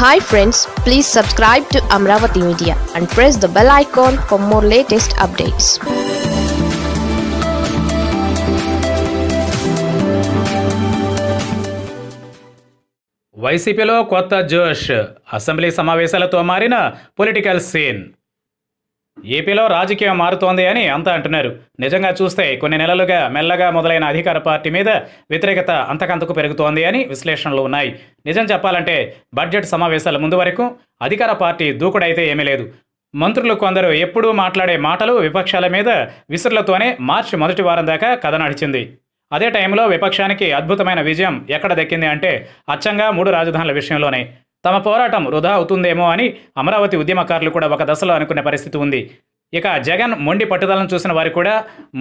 Hi friends please subscribe to Amaravati media and press the bell icon for more latest updates వైసీపీలో కొత్త జోష్ assembly సమావేశాలతో మారిన political scene ఏపీలో రాజకీయం మారుతోంది అని అంతా అంటున్నారు. నిజంగా చూస్తే కొన్ని నెలలుగా మెల్లగా మొదలైన అధికార పార్టీ మీద వ్యతిరేకత అంతకంతకు పెరుగుతోంది అని విశ్లేషణలు ఉన్నాయి. నిజం చెప్పాలంటే బడ్జెట్ సమావేశాల ముందు వరకు అధికార పార్టీ దూకుడైతే ఏమీ లేదు. మంత్రులు కొందరు ఎప్పుడూ మాట్లాడే మాటలు విపక్షాల మీద విసురులతోనే మార్చి మొదటి వారం దాకా కథ నడిచింది. అదే టైంలో విపక్షానికి అద్భుతమైన విజయం ఎక్కడ దక్కింది అంటే అచ్చంగా మూడు రాజధానుల విషయంలోనే. తమ పోరాటం వృధా అవుతుందేమో అని అమరావతి ఉద్యమకారులు కూడా ఒక దశలో అనుకునే పరిస్థితి ఉంది. ఇక జగన్ మొండి పట్టుదలను చూసిన వారు కూడా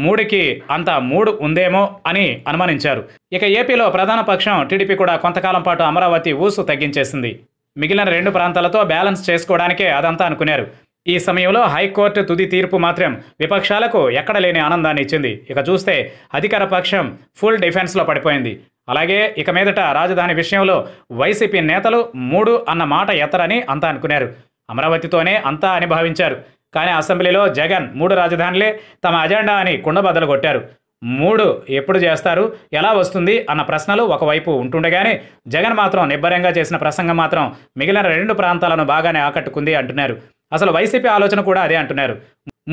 మూడుకి అంత మూడు ఉందేమో అని అనుమానించారు. ఇక ఏపీలో ప్రధాన పక్షం టీడీపీ కూడా కొంతకాలం పాటు అమరావతి ఊసు తగ్గించేసింది. మిగిలిన రెండు ప్రాంతాలతో బ్యాలెన్స్ చేసుకోవడానికే అదంతా అనుకున్నారు. ఈ సమయంలో హైకోర్టు తుది తీర్పు మాత్రం విపక్షాలకు ఎక్కడ లేని ఆనందాన్ని ఇచ్చింది. ఇక చూస్తే అధికార పక్షం ఫుల్ డిఫెన్స్లో పడిపోయింది. అలాగే ఇక మీదట రాజధాని విషయంలో వైసీపీ నేతలు మూడు అన్న మాట ఎత్తరని అంతా అనుకున్నారు. అమరావతితోనే అంతా అని భావించారు. కానీ అసెంబ్లీలో జగన్ మూడు రాజధానులే తమ అజెండా అని కుండబద్దలు కొట్టారు. మూడు ఎప్పుడు చేస్తారు ఎలా వస్తుంది అన్న ప్రశ్నలు ఒకవైపు ఉంటుండగానే జగన్ మాత్రం నిబ్బరంగా చేసిన ప్రసంగం మాత్రం మిగిలిన రెండు ప్రాంతాలను బాగానే ఆకట్టుకుంది అంటున్నారు. అసలు వైసీపీ ఆలోచన కూడా అదే అంటున్నారు.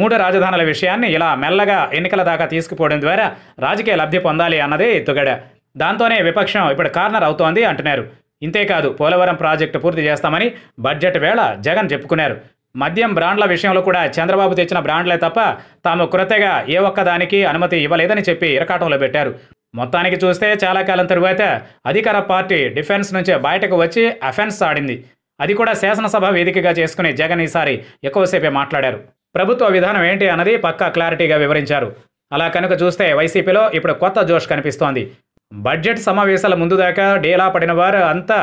మూడు రాజధానుల విషయాన్ని ఇలా మెల్లగా ఎన్నికల దాకా తీసుకుపోవడం ద్వారా రాజకీయ లబ్ధి పొందాలి అన్నదే ఎత్తుగడ. దాంతోనే విపక్షం ఇప్పుడు కార్నర్ అవుతోంది అంటున్నారు. ఇంతేకాదు పోలవరం ప్రాజెక్టు పూర్తి చేస్తామని బడ్జెట్ వేళ జగన్ చెప్పుకున్నారు. మద్యం బ్రాండ్ల విషయంలో కూడా చంద్రబాబు తెచ్చిన బ్రాండ్లే తప్ప తాము కృతగా ఏ ఒక్కదానికి అనుమతి ఇవ్వలేదని చెప్పి ఇరకాటంలో పెట్టారు. మొత్తానికి చూస్తే చాలా కాలం తరువాత అధికార పార్టీ డిఫెన్స్ నుంచి బయటకు వచ్చి అఫెన్స్ ఆడింది. అది కూడా శాసనసభ వేదికగా చేసుకుని జగన్ ఈసారి ఎక్కువసేపే మాట్లాడారు. ప్రభుత్వ విధానం ఏంటి అన్నది పక్కా క్లారిటీగా వివరించారు. అలా కనుక చూస్తే వైసీపీలో ఇప్పుడు కొత్త జోష్ కనిపిస్తోంది. బడ్జెట్ సమావేశాల ముందు దాకా డేలా పడిన వారు అంతా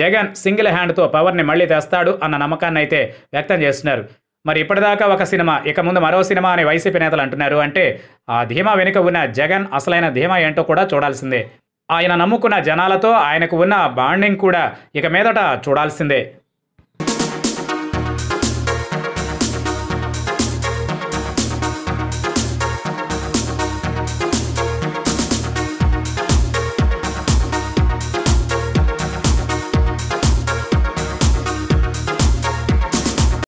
జగన్ సింగిల్ హ్యాండ్తో పవర్ని మళ్ళీ తెస్తాడు అన్న నమ్మకాన్ని అయితే వ్యక్తం చేస్తున్నారు. మరి ఇప్పటిదాకా ఒక సినిమా ఇక ముందు మరో సినిమా అని వైసీపీ నేతలు అంటున్నారు అంటే ఆ ధీమా వెనుక ఉన్న జగన్ అసలైన ధీమా ఏంటో కూడా చూడాల్సిందే. ఆయన నమ్ముకున్న జనాలతో ఆయనకు ఉన్న బాండింగ్ కూడా ఇక మీదట చూడాల్సిందే.